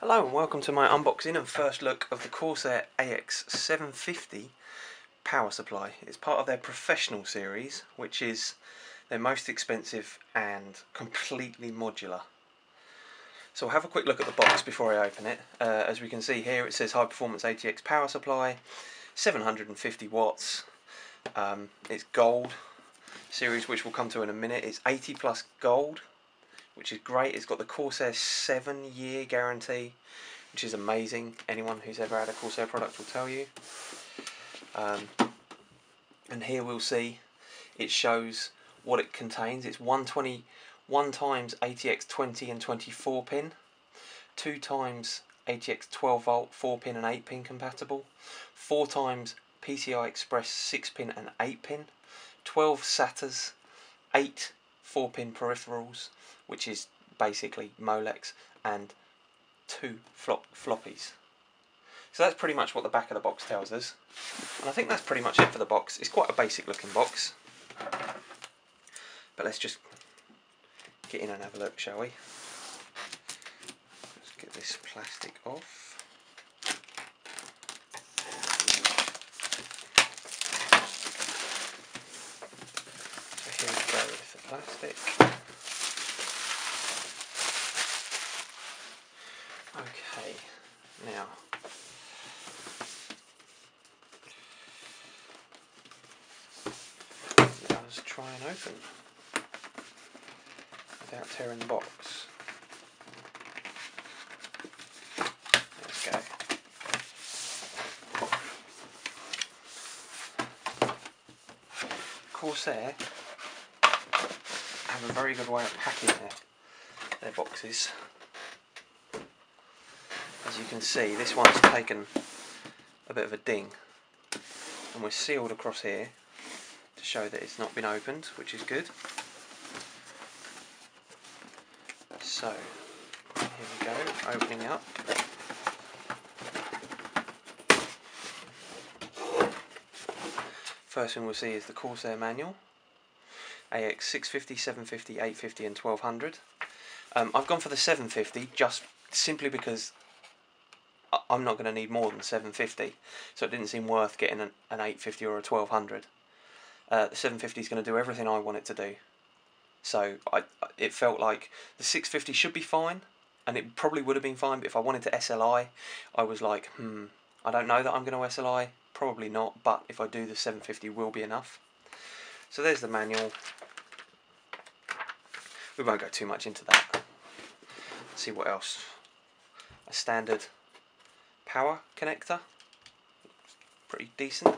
Hello and welcome to my unboxing and first look of the Corsair AX750 power supply. It's part of their professional series which is their most expensive and completely modular. So we'll have a quick look at the box before I open it. Uh, as we can see here it says high performance ATX power supply, 750 watts, um, it's gold series which we'll come to in a minute. It's 80 plus gold which is great. It's got the Corsair 7 year guarantee, which is amazing. Anyone who's ever had a Corsair product will tell you. Um, and here we'll see it shows what it contains. It's 120 one times ATX 20 and 24 pin, two times ATX 12 volt 4 pin and 8 pin compatible, four times PCI Express 6 pin and 8 pin, 12 SATAs, 8 4 pin peripherals, which is basically Molex, and two flop floppies. So that's pretty much what the back of the box tells us. And I think that's pretty much it for the box. It's quite a basic looking box. But let's just get in and have a look, shall we? Let's get this plastic off. So here we go with the plastic. Okay, now let's try and open without tearing the box. Let's go. Corsair have a very good way of packing their, their boxes as you can see this one's taken a bit of a ding and we're sealed across here to show that it's not been opened which is good. So here we go opening up. First thing we'll see is the Corsair manual. AX 650, 750, 850 and 1200 um, I've gone for the 750 just simply because I'm not going to need more than 750 so it didn't seem worth getting an, an 850 or a 1200 uh, the 750 is going to do everything I want it to do. So I, it felt like the 650 should be fine and it probably would have been fine but if I wanted to SLI I was like hmm I don't know that I'm going to SLI probably not but if I do the 750 will be enough. So there's the manual. We won't go too much into that. Let's see what else. A standard power connector. Pretty decent.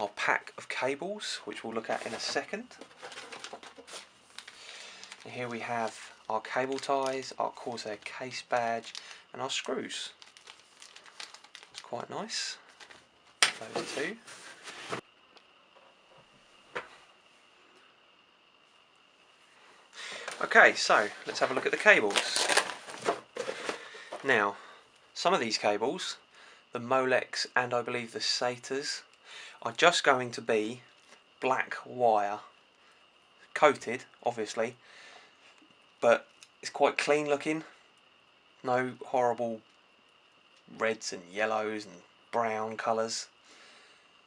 Our pack of cables, which we'll look at in a second. And here we have our cable ties, our Corsair case badge, and our screws. It's quite nice. Those two. Okay, so let's have a look at the cables. Now, some of these cables, the Molex and I believe the SATAs, are just going to be black wire. Coated, obviously, but it's quite clean looking. No horrible reds and yellows and brown colours.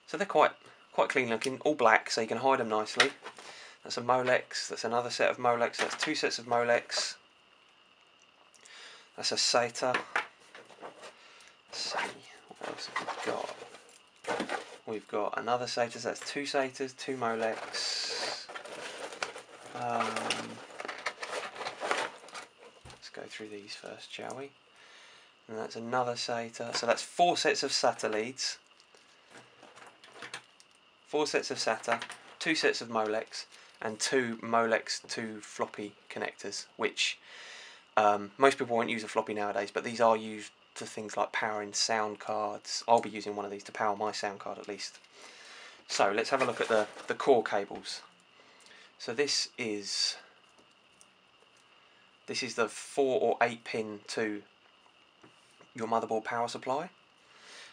So they're quite quite clean looking, all black so you can hide them nicely. That's a Molex, that's another set of Molex, that's two sets of Molex. That's a SATA see what else have we got. We've got another SATA, that's two SATAs, two Molex. Um, let's go through these first, shall we? And that's another SATA. So that's four sets of SATA leads. Four sets of SATA, two sets of Molex, and two Molex 2 floppy connectors, which um, most people won't use a floppy nowadays, but these are used to things like powering sound cards. I'll be using one of these to power my sound card at least. So let's have a look at the, the core cables. So this is this is the 4 or 8 pin to your motherboard power supply.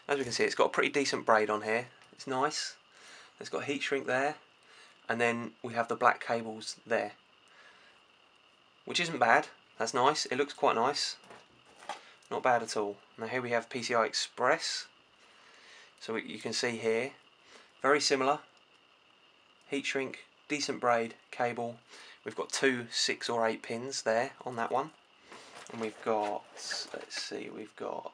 As we can see it's got a pretty decent braid on here. It's nice. It's got heat shrink there and then we have the black cables there which isn't bad That's nice. It looks quite nice. Not bad at all. Now here we have PCI Express. So you can see here, very similar. Heat shrink, decent braid, cable. We've got two six or eight pins there on that one. And we've got, let's see, we've got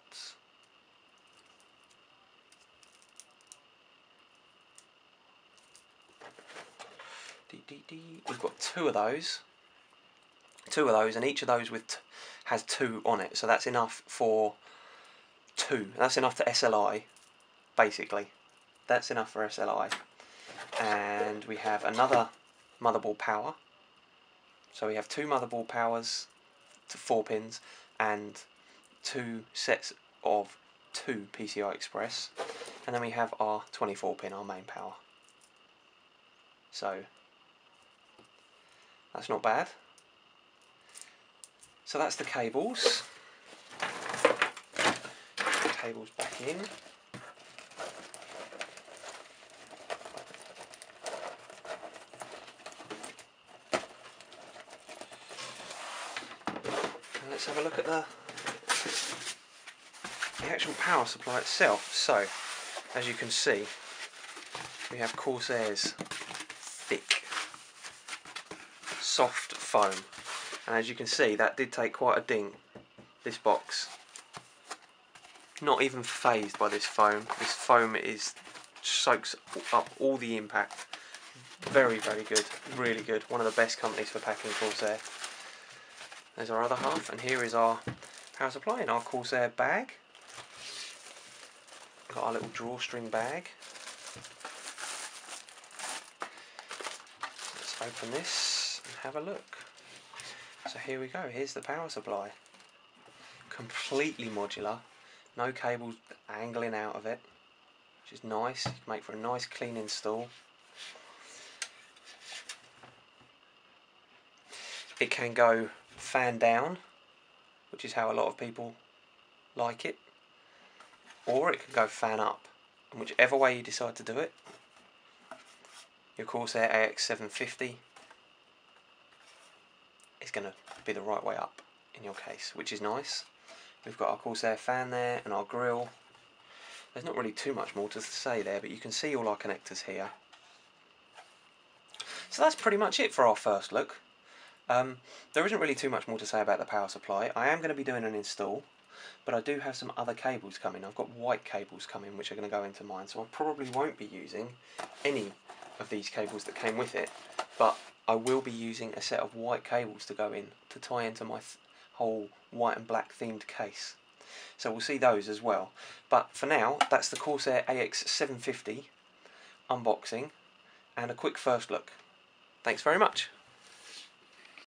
we've got two of those two of those and each of those with has two on it. So that's enough for two. That's enough to SLI basically. That's enough for SLI and we have another motherboard power. So we have two motherboard powers to four pins and two sets of two PCI Express. And then we have our 24 pin our main power. So that's not bad so that's the cables. Cables back in. And let's have a look at the the actual power supply itself. So, as you can see, we have Corsair's thick, soft foam and as you can see that did take quite a ding this box. Not even fazed by this foam. This foam is soaks up all the impact. Very very good. Really good. One of the best companies for packing Corsair. There's our other half and here is our power supply in our Corsair bag. Got our little drawstring bag. Let's open this and have a look so here we go, here's the power supply. Completely modular, no cables angling out of it, which is nice, make for a nice clean install. It can go fan down, which is how a lot of people like it, or it can go fan up, and whichever way you decide to do it, your Corsair AX750 is going to be the right way up in your case, which is nice. We've got our Corsair fan there and our grill. There's not really too much more to say there, but you can see all our connectors here. So that's pretty much it for our first look. Um, there isn't really too much more to say about the power supply. I am going to be doing an install, but I do have some other cables coming. I've got white cables coming which are going to go into mine, so I probably won't be using any of these cables that came with it, but I will be using a set of white cables to go in to tie into my whole white and black themed case. So we'll see those as well. But for now, that's the Corsair AX750 unboxing and a quick first look. Thanks very much.